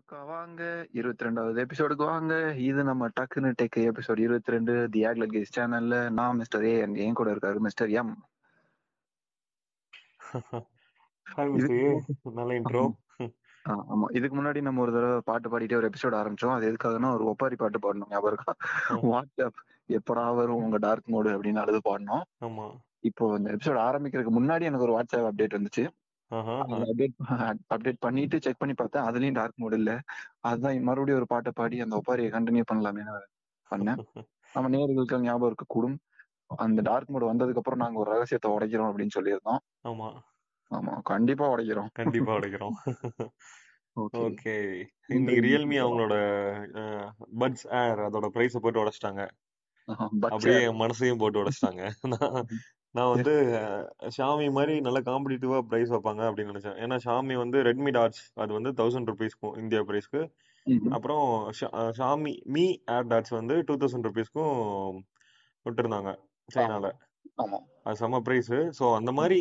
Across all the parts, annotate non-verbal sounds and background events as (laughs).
அக்கா வாங்க. இருபத்தி ரெண்டாவது எபிசோடுக்கு வாங்க. இது நம்ம டக்குன்னு டெக் எபிசோட் இருபத்தி ரெண்டு தி ஆக்லட் கேஸ் சேனல்ல நான் மிஸ்டர் ஏ என் கூட இருக்காரு மிஸ்டர் எம் ஆமா. இதுக்கு முன்னாடி நம்ம ஒரு தடவை பாட்டு பாடிட்டே ஒரு எபிசோட் ஆரம்பிச்சோம். அது எதுக்காகனா ஒரு ஒப்பாரி பாட்டு பாடணும் ஞாபகம் இருக்கா? வாட்ஸ்அப் எப்படா வரும் உங்க டார்க் மோடு அப்படின்னு அழுது பாடணும். ஆமா. இப்போ இந்த எபிசோட் ஆரம்பிக்கிறதுக்கு முன்னாடி எனக்கு ஒரு வாட்ஸ்அப் அப்டேட் வந்துச்சு. ஆஹா அப்டேட் அப்டேட் பண்ணிட்டு செக் பண்ணி பார்த்தேன். அதுலயும் டார்க் மோட் இல்ல. அதுதான் மறுபடியும் ஒரு பாட்டை பாடி அந்த ஒப்பாரியை கண்டினியூ பண்ணலாமே பண்ணேன். நம்ம நேர்களுக்கு ஞாபகம் இருக்க கூடும் அந்த டார்க் மோட் வந்ததுக்கு அப்புறம் நாங்க ஒரு ரகசியத்தை உடைக்கிறோம் அப்படின்னு சொல்லியிருந்தோம். ஆமா. ஆமா கண்டிப்பா உடைக்கிறோம். கண்டிப்பா உடைக்கிறோம். (laughs) ஓகே. ஓகே. இன்னைக்கு ரியல்மி அவங்களோட பட்ஸ் ஏர் அதோட பிரைஸ போட்டு உடைச்சிட்டாங்க. அப்படியே என் மனசையும் போட்டு உடைச்சிட்டாங்க. நான் நான் வந்து ஷாமி மாதிரி நல்ல காம்படிட்டிவா பிரைஸ் வைப்பாங்க அப்படின்னு நினைச்சேன். ஏன்னா ஷாமி வந்து ரெட்மி டாட்ஸ் அது வந்து தௌசண்ட் ருபீஸ்க்கும் இந்தியா பிரைஸ்க்கு அப்புறம் ஷாமி மீ ஏர் டாட்ஸ் வந்து டூ தௌசண்ட் ருபீஸ்க்கும் விட்டுருந்தாங்க சைனால. அது செம்ம பிரைஸ் ஸோ அந்த மாதிரி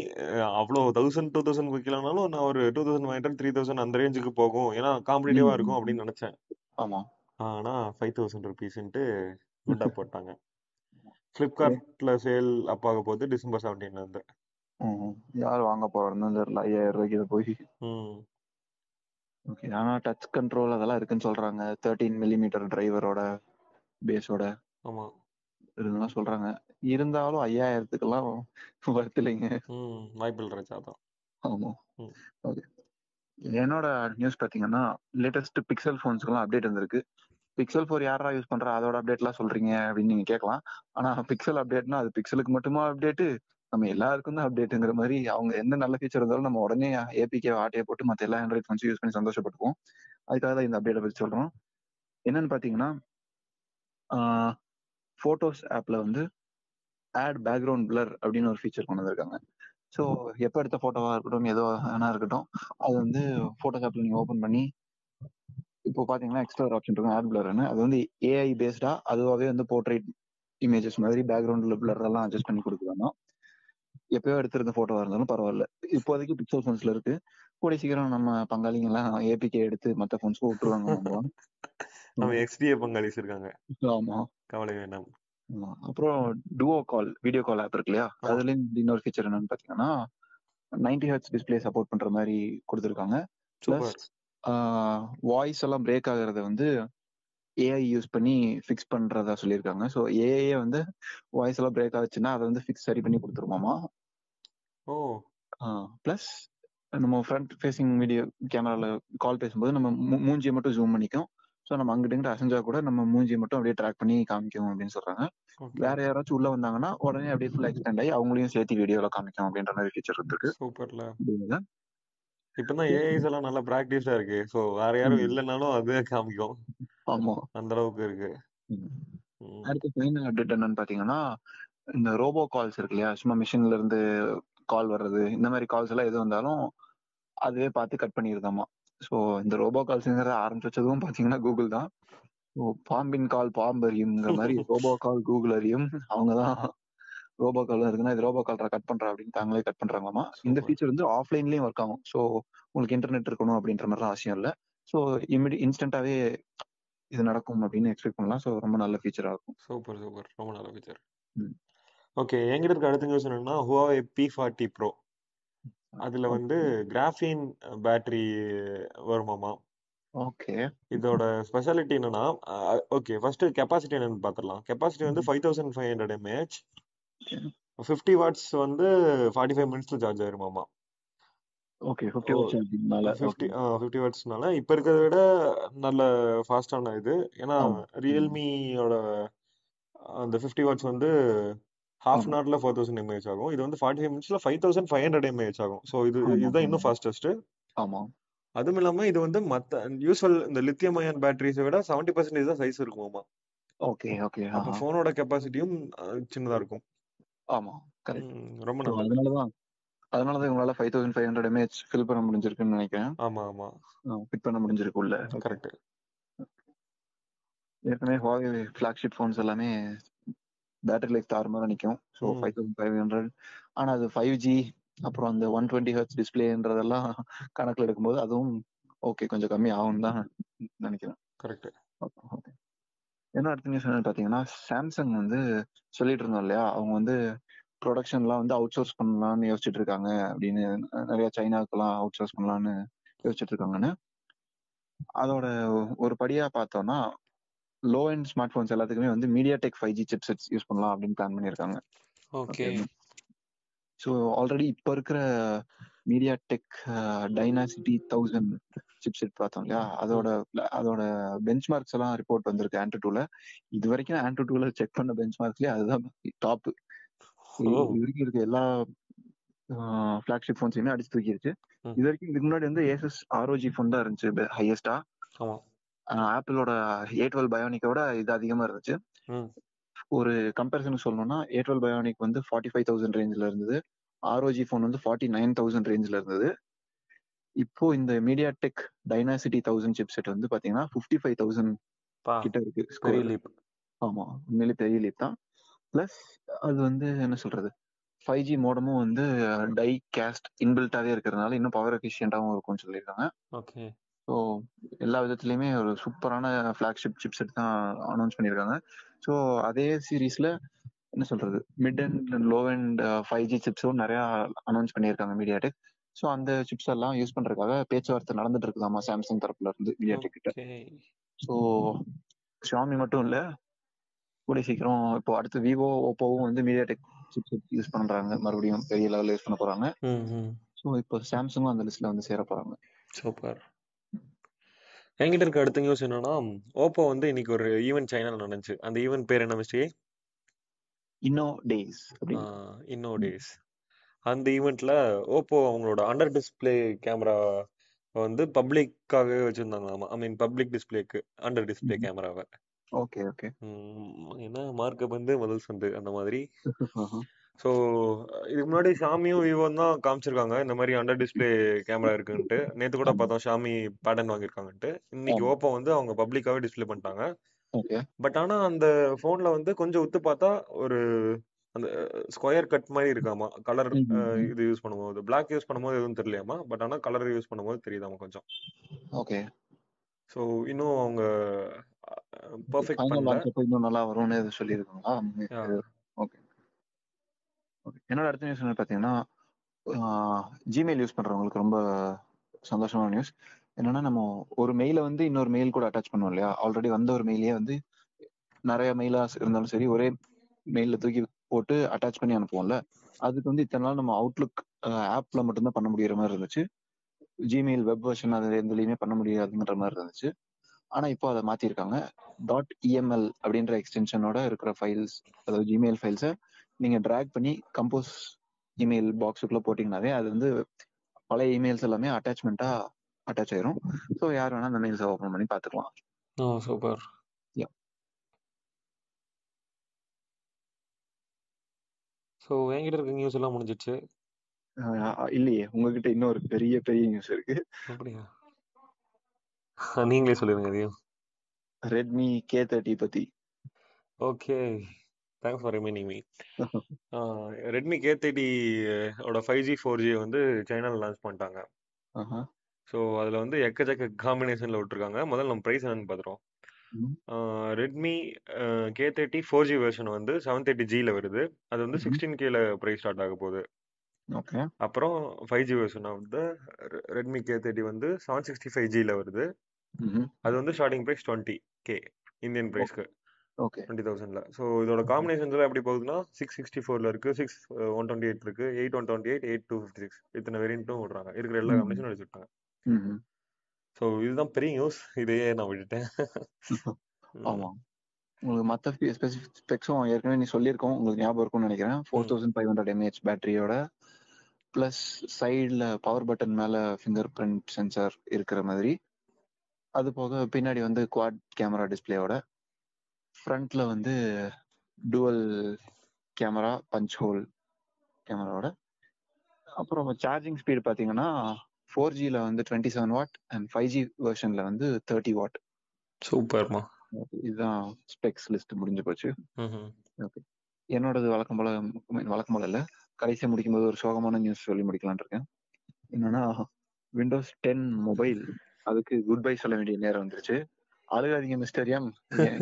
அவ்வளோ தௌசண்ட் டூ தௌசண்ட் விற்கலனாலும் நான் ஒரு two thousand five three thousand அந்த ரேஞ்சுக்கு போகும். ஏன்னா காம்படிட்டிவா இருக்கும் அப்படின்னு நினைச்சேன். ஆமா. ஆனா ஃபைவ் தௌசண்ட் ருபீஸ்ன்ட்டு போட்டாங்க. பிளிப்கார்ட்ல சேல் அப்பாக போகுது டிசம்பர் செவன்டீன்ல இருந்து. யார் வாங்க போறோம்னு தெரியல. ஐயாயிரம் ரூபாய்க்கு இதை போய். ஓகே ஆனா டச் கண்ட்ரோல் அதெல்லாம் இருக்குன்னு சொல்றாங்க. தேர்ட்டீன் மில்லிமீட்டர் டிரைவரோட பேஸோட ஆமா. இதெல்லாம் சொல்றாங்க. இருந்தாலும் ஐயாயிரத்துக்கெல்லாம் வருது இல்லைங்க வாய்ப்பு இல்லை ராஜாதான் ஆமா. ஓகே என்னோட நியூஸ் பாத்தீங்கன்னா லேட்டஸ்ட் பிக்சல் ஃபோன்ஸ்க்குலாம் அப்டேட் வந்திருக்கு. பிக்சல் ஃபோர் யாரா யூஸ் பண்றா? அதோட அப்டேட்லாம் சொல்றீங்க அப்படின்னு நீங்க கேட்கலாம். ஆனா பிக்சல் அப்டேட்னா அது பிக்சலுக்கு மட்டுமா அப்டேட்டு நம்ம எல்லாருக்கும் தான் அப்டேட்டுங்கிற மாதிரி அவங்க எந்த நல்ல ஃபீச்சர் இருந்தாலும் நம்ம உடனே ஏபிகே ஆட்டையை போட்டு மற்ற எல்லா ஆண்ட்ராய்ட் ஃபோன்ஸும் யூஸ் பண்ணி சந்தோஷப்பட்டுவோம் அதுக்காக தான் இந்த அப்டேட்டை பற்றி சொல்றோம். என்னன்னு பாத்தீங்கன்னா ஃபோட்டோஸ் ஆப்ல வந்து ஆட் பேக்ரவுண்ட் பிளர் அப்படின்னு ஒரு ஃபீச்சர் கொண்டு வந்திருக்காங்க. ஸோ எப்போ எடுத்த ஃபோட்டோவாக இருக்கட்டும் எதோ வேணா இருக்கட்டும் அது வந்து ஃபோட்டோஸ் ஆப்ல ஓப்பன் பண்ணி இப்போ பாத்தீங்கன்னா எக்ஸ்ட்ரா ஆப்ஷன் இருக்கும். ஆட் பிளர்னு அது வந்து ஏஐ பேஸ்டா அதுவாகவே வந்து போர்ட்ரேட் இமேஜஸ் மாதிரி பேக்ரவுண்ட்ல பிளர் எல்லாம் அட்ஜஸ்ட் பண்ணி கொடுக்குறாங்க எப்பயோ எடுத்திருந்த போட்டோவா இருந்தாலும் பரவாயில்ல. இப்போதைக்கு பிக்சல் ஃபோன்ஸ்ல இருக்கு. கூடிய சீக்கிரம் நம்ம பங்காளிங்க எல்லாம் ஏபிகே எடுத்து மத்த ஃபோன்ஸ்க்கு விட்டுருவாங்க நம்ம. எக்ஸ்டிஏ பங்காளிஸ் இருக்காங்க. ஆமா. கவலை வேண்டாம். அப்புறம் டுவோ கால் வீடியோ கால் ஆப் இருக்கு இல்லையா? அதுலயும் இன்னொரு ஃபீச்சர் என்னன்னு பாத்தீங்கன்னா நைன்டி ஹெர்ட்ஸ் டிஸ்பிளே சப்போர்ட் பண்ற மாதிரி கொடுத்துருக்காங்க. வாய்ஸ் எல்லாம் பிரேக் ஆகுறத வந்து ஏஐ யூஸ் பண்ணி ஃபிக்ஸ் பண்றதா சொல்லியிருக்காங்க. ஸோ ஏஐ வந்து வாய்ஸ் எல்லாம் பிரேக் ஆச்சுன்னா அதை வந்து ஃபிக்ஸ் சரி பண்ணி கொடுத்துருமாமா ஓ. பிளஸ் நம்ம ஃப்ரண்ட் ஃபேசிங் வீடியோ கேமரால கால் பேசும்போது நம்ம மூஞ்சியை மட்டும் ஜூம் பண்ணிக்கும். ஸோ நம்ம அங்கிட்டு அசைஞ்சா கூட நம்ம மூஞ்சியை மட்டும் அப்படியே ட்ராக் பண்ணி காமிக்கும் அப்படின்னு சொல்றாங்க. வேற யாராச்சும் உள்ள வந்தாங்கன்னா உடனே அப்படியே ஃபுல்லா எக்ஸ்டெண்ட் ஆகி அவங்களையும் சேர்த்து வீடியோல காமிக்கும் அப்படின்ற மாதிரி ஃபீச்சர் இருக்கு சூப்பர்ல. இப்பதான் ஏஐஸ் எல்லாம் நல்லா பிராக்டிஸா இருக்கு. சோ வேற யாரும் இல்லைனாலும் அதுவே காமிக்கும். ஆமா. அந்த அளவுக்கு இருக்கு. அடுத்து ஃபைனல் அப்டேட் என்னன்னு பாத்தீங்கன்னா இந்த ரோபோ கால்ஸ் இருக்கு இல்லையா? சும்மா மிஷின்ல இருந்து கால் வர்றது இந்த மாதிரி கால்ஸ் எல்லாம் எது வந்தாலும் அதுவே பார்த்து கட் பண்ணிருதாமா ஸோ இந்த ரோபோ கால்ஸ்ங்கிறத ஆரம்பிச்சு வச்சதும் பாத்தீங்கன்னா கூகுள் தான். பாம்பின் கால் பாம்பு அறியுங்கிற மாதிரி ரோபோ கால் கூகுள் அறியும். அவங்கதான் ரோபோ கால் இருக்குன்னா இது ரோபோ கால் கட் பண்றா அப்படின்னு தாங்களே கட் பண்றாங்களாமா? இந்த ஃபீச்சர் வந்து ஆஃப்லைன்லயும் ஒர்க் ஆகும். ஸோ உங்களுக்கு இன்டர்நெட் இருக்கணும் அப்படின்ற மாதிரிலாம் அவசியம் இல்லை. ஸோ இமிடி இன்ஸ்டன்டாவே இது நடக்கும் அப்படின்னு எக்ஸ்பெக்ட் பண்ணலாம். ஸோ ரொம்ப நல்ல ஃபீச்சரா இருக்கும். Super super. ரொம்ப நல்ல ஃபீச்சர் ஓகே என்கிட்ட இருக்க அடுத்த நியூஸ் என்னன்னா ஹுவாவே பி ஃபார்ட்டி ப்ரோ அதுல வந்து கிராஃபின் பேட்டரி வருமாமா? ஓகே இதோட ஸ்பெஷாலிட்டி என்னன்னா ஓகே ஃபர்ஸ்ட் கெப்பாசிட்டி என்னன்னு பாத்திரலாம் கெப்பாசிட்டி வந்து five thousand five hundred mAh fifty watts வந்து ஃபார்ட்டி ஃபைவ் மினிட்ஸ்ல சார்ஜ் ஆயிருமாமா? ஓகே ஃபிஃப்டி வாட்ஸ்னால ஃபிஃப்டி ஃபிஃப்டி வாட்ஸ்னால இப்போ இருக்கிறத விட நல்ல ஃபாஸ்டான இது. ஏன்னா ரியல்மியோட அந்த ஃபிஃப்டி வாட்ஸ் வந்து ஹாஃப் அன் ஹவர்ல ஃபோர் தௌசண்ட் எம்ஏஹெச் ஆகும். இது வந்து ஃபார்ட்டி ஃபைவ் மினிட்ஸ்ல five thousand five hundred mAh ஆகும். ஸோ இது இதுதான் இன்னும் ஃபாஸ்டஸ்ட் ஆமா. அதுவும் இல்லாம இது வந்து மத்த யூஸ்வல் இந்த லித்தியம் அயன் பேட்டரிஸை விட செவன்டி பர்சன்டேஜ் தான் சைஸ் இருக்குமாமா. ஓகே ஓகே அப்போ போனோட கெப்பாசிட்டியும் சின்னதா இருக்கும். ஆமா கரெக்ட் ரொம்ப நல்லது. அதனாலதான் அதனாலதான் உங்களால five thousand five hundred mAh fill பண்ண முடிஞ்சிருக்குன்னு நினைக்கிறேன். ஆமா ஆமா. ஃபிட் பண்ண முடிஞ்சிருக்கு உள்ள கரெக்ட் ஏற்கனவே ஹுவாவே ஃபிளாக்ஷிப் ஃபோன்ஸ் எல்லாமே பேட்டரி லைஃப் தாறுமாறா நிற்கும் so five thousand five hundred ஆனா அது ஃபைவ் ஜி அப்புறம் அந்த ஒன் டுவெண்ட்டி ஹர்ட்ஸ் டிஸ்பிளேன்றதெல்லாம் கணக்குல எடுக்கும்போது அதுவும் ஓகே கொஞ்சம் கம்மி ஆகும் தான் நினைக்கிறேன். கரெக்ட் ஓகே என்ன அடுத்த நியூஸ் என்ன பாத்தீங்கன்னா சாம்சங் வந்து சொல்லிட்டு இருந்தோம் இல்லையா? அவங்க வந்து ப்ரொடக்ஷன்லாம் வந்து அவுட் சோர்ஸ் பண்ணலாம்னு யோசிச்சுட்டு இருக்காங்க அப்படின்னு நிறைய சைனாவுக்குலாம் அவுட் சோர்ஸ் பண்ணலாம்னு யோசிச்சுட்டு இருக்காங்கன்னு அதோட ஒரு படியா பார்த்தோம்னா லோ அண்ட் ஸ்மார்ட் போன்ஸ் எல்லாத்துக்குமே வந்து MediaTek five G chipsets use பண்ணலாம் அப்படின்னு பிளான் பண்ணியிருக்காங்க. ஓகே ஸோ ஆல்ரெடி இப்போ இருக்கிற MediaTek Dimensity thousand chip set பார்த்தோம். இல்லையா அதோட அதோட பெஞ்ச் மார்க்ஸ் எல்லாம் ரிப்போர்ட் வந்திருக்கு ஆண்ட்ரு டூல இது வரைக்கும் ஆண்ட்ரு டூல செக் பண்ண பெஞ்ச் மார்க்ஸ்லயே அதுதான் டாப் இது வரைக்கும் இருக்க எல்லா ஃபிளாக்ஷிப் ஃபோன்ஸையுமே அடிச்சு தூக்கிடுச்சு இது வரைக்கும் இதுக்கு முன்னாடி வந்து ஏசஸ் ஆர்ஓஜி ஃபோன் தான் இருந்துச்சு ஹையஸ்டா ஆப்பிளோட ஏ டுவெல் பயோனிக்கோட இது அதிகமா இருந்துச்சு. ஒரு கம்பேரிசனுக்கு சொல்லணும்னா ஏ டுவெல் பயோனிக் வந்து ஃபார்ட்டி ஃபைவ் தௌசண்ட் ரேஞ்சில் இருந்தது. ஆர்ஓஜி ஃபோன் வந்து ஃபார்ட்டி நைன் தௌசண்ட் ரேஞ்சில் இருந்தது. இப்போ இந்த MediaTek Dimensity thousand chip set வந்து பாத்தீங்கன்னா ஃபிஃப்டி ஃபைவ் தௌசண்ட் கிட்ட இருக்கு பெரிய லீப் ஆமா உண்மையிலே பெரிய லீப் தான். பிளஸ் அது வந்து என்ன சொல்றது? ஃபைவ் ஜி மோடமும் வந்து டை கேஸ்ட் இன்பில்ட்டாவே இருக்கிறதுனால இன்னும் பவர் எஃபிஷியண்டாகவும் இருக்கும்னு சொல்லியிருக்காங்க. ஓகே. ஸோ எல்லா விதத்துலயுமே ஒரு சூப்பரான ஃபிளாக்ஷிப் சிப் செட் தான் அனௌன்ஸ் பண்ணியிருக்காங்க. ஸோ அதே சீரீஸ்ல என்ன சொல்றது? Mid and low and five G சிப்ஸும் நிறைய அனௌன்ஸ் பண்ணியிருக்காங்க மீடியாடெக் ஸோ அந்த சிப்ஸ் எல்லாம் யூஸ் பண்றதுக்காக பேச்சுவார்த்தை நடந்துட்டு இருக்குதாமா சாம்சங் தரப்புல இருந்து மீடியாடெக் கிட்ட ஸோ ஷாமி மட்டும் இல்ல கூடிய சீக்கிரம் இப்போ அடுத்து விவோ ஓப்போவும் வந்து மீடியாடெக் சிப்ஸ் யூஸ் பண்றாங்க. மறுபடியும் பெரிய லெவலில் யூஸ் பண்ண போறாங்க. ஸோ இப்போ சாம்சங்கும் அந்த லிஸ்ட்ல வந்து சேர போறாங்க. சூப்பர் என்கிட்ட இருக்க அடுத்த நியூஸ் என்னன்னா ஓப்போ வந்து இன்னைக்கு ஒரு ஈவென்ட் சைனால நடந்துச்சு. அந்த ஈவென்ட் பேர் என்ன மிஸ்டி இன்னோ டேஸ் இன்னோ டேஸ் அந்த ஈவெண்ட்ல ஓப்போ அவங்களோட அண்டர் டிஸ்பிளே கேமரா வந்து பப்ளிக்காகவே வச்சிருந்தாங்க. ஐ மீன் பப்ளிக் டிஸ்பிளேக்கு அண்டர் டிஸ்பிளே கேமராவை ஓகே ஓகே. ஏன்னா மார்க்கப் வந்து முதல் சந்து அந்த மாதிரி. ஸோ இதுக்கு முன்னாடி ஷாமியும் விவோவும் தான் காமிச்சிருக்காங்க. இந்த மாதிரி அண்டர் டிஸ்பிளே கேமரா இருக்குன்ட்டு. நேற்று கூட பார்த்தோம் ஷாமி பேட்டன் வாங்கியிருக்காங்கன்ட்டு. இன்னைக்கு ஓப்போ வந்து அவங்க பப்ளிக்காவே டிஸ்பிளே பண்ணிட்டாங்க. பட் ஆனா அந்த போன்ல வந்து கொஞ்சம் உத்து பார்த்தா ஒரு அந்த ஸ்கொயர் கட் மாதிரி இருக்காமா? கலர் இது யூஸ் பண்ணும்போது. பிளாக் யூஸ் பண்ணும்போது எதுவும் தெரியலையாமா? பட் ஆனா கலர் யூஸ் பண்ணும்போது தெரியுதாமா கொஞ்சம்? ஓகே ஸோ இன்னும் அவங்க பர்ஃபெக்ட் பண்ணல. இன்னும் நல்லா வரும்னு சொல்லியிருக்காங்களா? ஓகே என்னோட அடுத்த நியூஸ் என்ன பார்த்தீங்கன்னா ஜிமெயில் யூஸ் பண்றவங்களுக்கு ரொம்ப சந்தோஷமான நியூஸ் என்னன்னா நம்ம ஒரு மெயில வந்து இன்னொரு மெயில் கூட அட்டாச் பண்ணுவோம் இல்லையா? ஆல்ரெடி வந்த ஒரு மெயிலே வந்து நிறைய மெயிலா இருந்தாலும் சரி ஒரே மெயில தூக்கி போட்டு அட்டாச் பண்ணி அனுப்புவோம்ல. அதுக்கு வந்து இத்தனை நாள் நம்ம அவுட்லுக் ஆப்ல மட்டும்தான் பண்ண முடியற மாதிரி இருந்துச்சு. ஜிமெயில் வெப் வெர்ஷன் அது எதுலையுமே பண்ண முடியாதுன்ற மாதிரி இருந்துச்சு. ஆனா இப்போ அதை மாத்திருக்காங்க. டாட் இஎம்எல் அப்படின்ற எக்ஸ்டென்ஷனோட இருக்கிற ஃபைல்ஸ் அதாவது ஜிமெயில் ஃபைல்ஸை நீங்க ட்ராக் பண்ணி கம்போஸ் இமெயில் பாக்ஸுக்குள்ள போட்டீங்கன்னாவே அது வந்து பழைய இமெயில்ஸ் எல்லாமே அட்டாச்மெண்ட்டா அட்டாச் ஆயிரும். ஸோ யார் வேணா அந்த மெயில்ஸை ஓப்பன் பண்ணி பார்த்துக்கலாம். சூப்பர் ஸோ என்கிட்ட இருக்க நியூஸ் எல்லாம் முடிஞ்சிச்சு இல்லையே. உங்ககிட்ட இன்னொரு பெரிய பெரிய நியூஸ் இருக்கு. அப்படியா? நீங்களே சொல்லிருங்க அதையும் ரெட்மி கே தேர்ட்டி பத்தி. ஓகே தேங்க்ஸ் ஃபார் ரிமைனிங் மீ ரெட்மி கே தேர்ட்டி ஓட ஃபைவ் ஜி ஃபோர் ஜி வந்து சைனாவில் லான்ச் பண்ணிட்டாங்க. ஸோ அதில் வந்து எக்கச்சக்க காம்பினேஷனில் விட்டுருக்காங்க. முதல்ல நம்ம ப்ரைஸ் என்னன்னு பார்த்துருவோம் Redmi K thirty four G version வந்து செவன் தேர்ட்டி ஜியில் வருது. அது வந்து சிக்ஸ்டீன் கேல ப்ரைஸ் ஸ்டார்ட் ஆக போகுது. அப்புறம் five G version of the Redmi K thirty வந்து செவன் சிக்ஸ்டி ஃபைவ் ஜியில் வருது. அது வந்து starting price twenty K Indian ப்ரைஸ்க்கு ஓகே. டுவெண்ட்டி தௌசண்ட்ல ஸோ இதோட காம்பினேஷன்ஸ்ல எப்படி போகுதுன்னா சிக்ஸ் சிக்ஸ்டி ஃபோர்ல இருக்கு சிக்ஸ் ஒன் டுவெண்ட்டி எயிட் இருக்கு eight one twenty eight eight two fifty six இத்தனை வேரியன்ட்டும் விடுறாங்க. இருக்கிற எல்லா காம்பினேஷனும் அடிச்சுட்டாங்க ஸோ இதுதான் பெரிய நியூஸ் இதையே நான் விட்டுட்டேன். (laughs) ஆமா. உங்களுக்கு மற்ற ஸ்பெசிஃபிக் ஸ்பெக்ஸும் ஏற்கனவே நீ சொல்லியிருக்கோம். உங்களுக்கு ஞாபகம் இருக்கும்னு நினைக்கிறேன். Four thousand five hundred mAh பேட்டரியோட plus சைடில் பவர் பட்டன் மேலே ஃபிங்கர் பிரிண்ட் சென்சார் இருக்கிற மாதிரி. அது போக பின்னாடி வந்து குவாட் கேமரா டிஸ்பிளேயோட ஃப்ரண்ட்ல வந்து டுவல் கேமரா பஞ்ச் ஹோல் கேமராவோட அப்புறம் சார்ஜிங் ஸ்பீடு பார்த்தீங்கன்னா ஃபோர் ஜியில் வந்து twenty seven watt and five G வெர்ஷனில் வந்து தேர்ட்டி வாட் சூப்பர்மா. இதுதான் ஸ்பெக்ஸ் லிஸ்ட் முடிஞ்சு போச்சு. ஓகே என்னோடது வழக்கம் போல வழக்கம் போல இல்லை. கடைசியாக முடிக்கும்போது ஒரு சோகமான நியூஸ் சொல்லி முடிக்கலான் இருக்கேன். என்னன்னா விண்டோஸ் டென் மொபைல் அதுக்கு குட் பை சொல்ல வேண்டிய நேரம் வந்துருச்சு. அழுகாதீங்க மிஸ்டர் எம்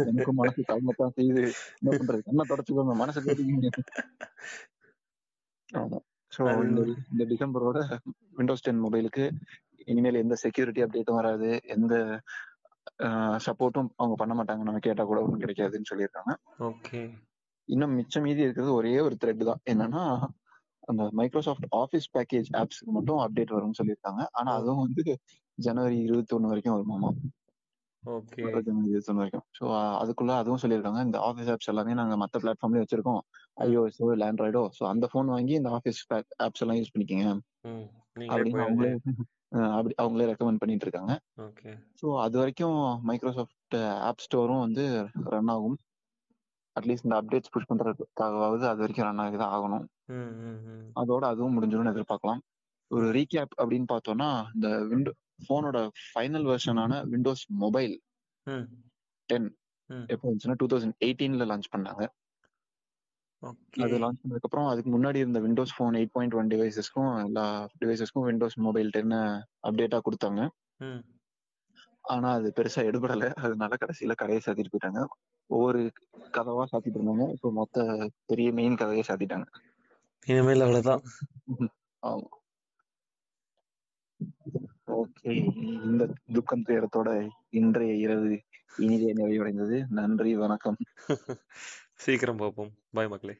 எனக்கும் மனசு கலங்கத்தான் செய்யுது. என்ன பண்றது? கண்ணை தொடச்சுக்கோங்க மனசு கேட்டீங்க ஆமா. ஸோ இந்த டிசம்பரோட விண்டோஸ் டென் மொபைலுக்கு இனிமேல் எந்த செக்யூரிட்டி அப்டேட்டும் வராது எந்த சப்போர்ட்டும் அவங்க பண்ண மாட்டாங்க. நம்ம கேட்டா கூட ஒன்றும் கிடைக்காதுன்னு சொல்லியிருக்காங்க. ஓகே. இன்னும் மிச்சம் மீதி இருக்கிறது ஒரே ஒரு த்ரெட் தான். என்னன்னா அந்த மைக்ரோசாஃப்ட் ஆஃபீஸ் பேக்கேஜ் ஆப்ஸ்க்கு மட்டும் அப்டேட் வரும்னு சொல்லியிருக்காங்க. ஆனா அதுவும் வந்து ஜனவரி இருபத்தி ஒண்ணு வரைக்கும் வருமாமா? ஓகே. வரைக்கும். ஸோ அதுக்குள்ள அதுவும் சொல்லியிருக்காங்க. இந்த ஆஃபீஸ் ஆப்ஸ் எல்லாமே நாங்க மற்ற பிளாட்ஃபார்ம்லயும் வச்சிருக்கோம். ஐஓஎஸ்ஓ இல்லை ஆண்ட்ராய்டோ ஸோ அந்த ஃபோன் வாங்கி இந்த ஆஃபீஸ் ஆப்ஸ் எல்லாம் யூஸ் பண்ணிக்கங்க. அப்படின்னு அவங்களே அப்படி அவங்களே ரெக்கமெண்ட் பண்ணிட்டு இருக்காங்க. ஓகே. ஸோ அது வரைக்கும் மைக்ரோசாஃப்ட் ஆப் ஸ்டோரும் வந்து ரன் ஆகும். அட்லீஸ்ட் இந்த அப்டேட்ஸ் புஷ் பண்றதுக்காகவாவது அது வரைக்கும் ரன் ஆகி தான் ஆகணும். அதோட அதுவும் முடிஞ்சிடும்னு எதிர்பார்க்கலாம். ஒரு ரீகேப் அப்படின்னு பார்த்தோம்னா இந்த விண்டோ போனோட ஃபைனல் வெர்ஷனான விண்டோஸ் மொபைல் டென் எப்போ வந்துச்சுன்னா டூ தௌசண்ட் எயிட்டீன்ல லான்ச் பண்ணாங்க. அது லான்ச் பண்ணதுக்கு அப்புறம் அதுக்கு முன்னாடி இருந்த Windows phone eight point one டிவைசஸ்க்கும் எல்லா டிவைசஸ்க்கும் விண்டோஸ் மொபைல் டென் அப்டேட்டா கொடுத்தாங்க. ஆனா அது பெருசா எடுபடல. அதனால கடைசியில கடையை சாத்திட்டு போயிட்டாங்க. ஒவ்வொரு கதவா சாத்திட்டு இருந்தாங்க. இப்போ மொத்த பெரிய மெயின் கதையை சாத்திட்டாங்க. இனிமேல் அவ்வளவுதான். ஆமா. ஓகே. இந்த துக்கம் துயரத்தோட இன்றைய இரவு இனிதே நிறைவடைந்தது. நன்றி வணக்கம். (laughs) சீக்கிரம் பார்ப்போம். பாய் மக்களே.